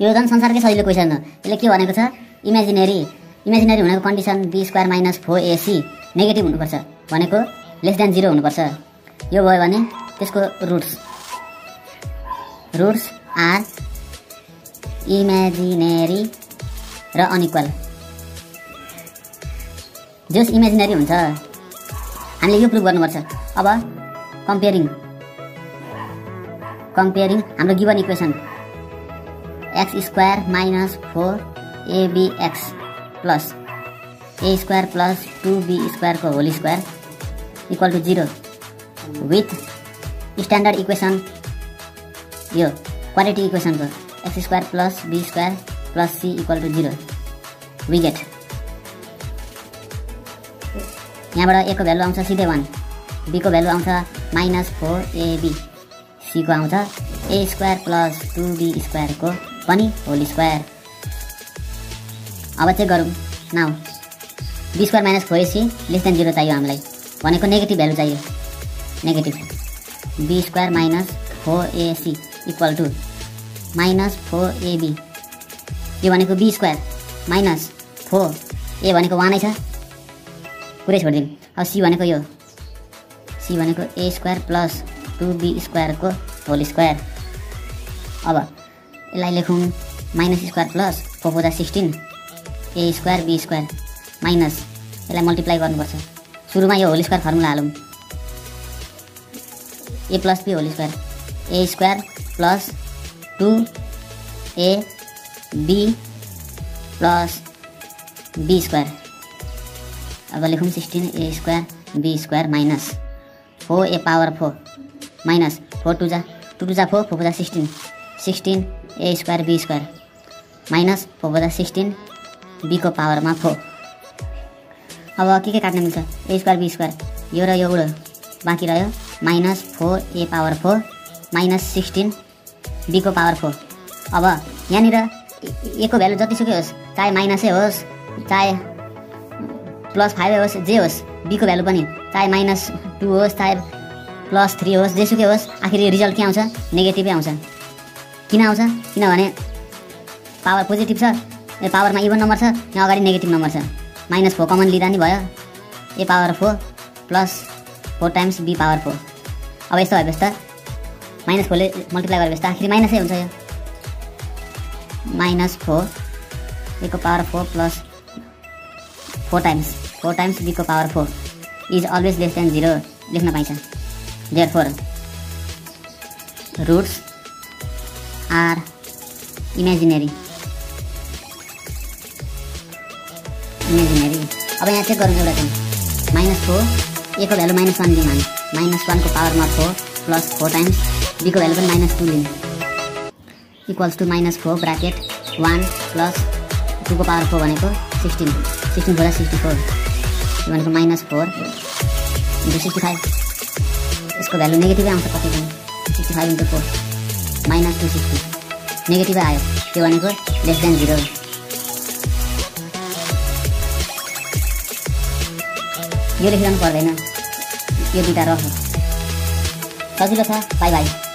यो झन् संसारकै सजिलो क्वेसन हो यसले के भनेको छ? इमेजिनेरी इमेजिनेरी हुनेको condition B square minus four A C negative हुनुपर्छ। भनेको लेस देन जिरो हुनुपर्छ। यो भयो भने त्यसको रुट्स रुट्स आर इमेजिनेरी र अनइक्वल जस इमेजिनेरी हुन्छ। हामीले यो प्रुभ गर्नुपर्छ। अब कम्पेरिङ कम्पेरिङ हाम्रो given equation X square minus four A B X plus A square plus two B स्क्वायरको whole square equal to zero with standard equation यो quality इक्वेसनको X square plus B square plus C equal to zero we get यहाँबाट एको value आउँछ सिधै one बीको value आउँछ minus four AB सीको आउँछ a square plus two b स्क्वायरको पनि होल स्क्वायर। अब चेक गरौँ। Now b square minus four a c less than zero चाहियो हामीलाई। भनेको नेगेटिभ भ्यालु चाहियो। Negative b square minus four a c equal to minus four a b यो भनेको b square minus four a भनेको वानै छ। पुरै छोडिदिउँ। अब सी भनेको यो। सी भनेको a square plus two b स्क्वायरको whole square. अब यसलाई लेखौँ minus square plus four four sixteen a square b square minus यसलाई मल्टिप्लाई गर्नुपर्छ। सुरुमा यो होल स्क्वायर फर्मुला हालौँ। A plus b whole square a square plus two a b plus b square अब लेखौँ sixteen a square b square minus four a power four minus four two जा two two जा four four जा sixteen sixteen a square b square minus four जा sixteen बीको पावरमा four अब के के काट्न मिल्छ? ए स्क्वायर बी स्क्वायर यो र यो उडो। बाँकी रह्यो। Minus four A power four minus sixteen बीको power four अब यहाँनिर एको भ्यालु जतिसुकै होस् चाहे माइनसै होस् चाहे प्लस फाइभै होस् जे होस् बीको भ्यालु पनि। चाहे माइनस टू होस् चाहे प्लस थ्री होस् जेसुकै होस् आखिर रिजल्ट के आउँछ? नेगेटिभै आउँछ। किन आउँछ? किनभने पावर पोजिटिभ छ ए पावरमा इभन नम्बर छ यहाँ अगाडि नेगेटिभ नम्बर छ। माइनस फोर कमन लिँदा नि भयो। A power four plus four times B power four अब यस्तो भएपछि त माइनस फोरले मल्टिप्लाई गरेपछि त आखिर माइनसै हुन्छ यो। Minus four echo power four plus four times four times बीको power four is always less than zero लेख्न पाइन्छ। Therefore roots are imaginary imaginary अब यहाँ चेक गरौँ एउटा माइनस फोर एको भ्यालु माइनस वान लिउँ हामी माइनस वानको पावरमा फोर प्लस फोर टाइम्स बीको भ्यालु पनि माइनस टू लिउँ equals to minus four bracket one plus टूको power four भनेको सिक्सटिन फोर सिक्सटी फोर यो भनेको minus four into sixty five यसको भ्यालु नेगेटिभै आउँछ कति sixty five into four minus two sixty नेगेटिभै आयो त्यो भनेको लेस देन जिरो यो लेखिरहनु पर्दैन यो दुइटा रफ सजिलो छ बाई बाई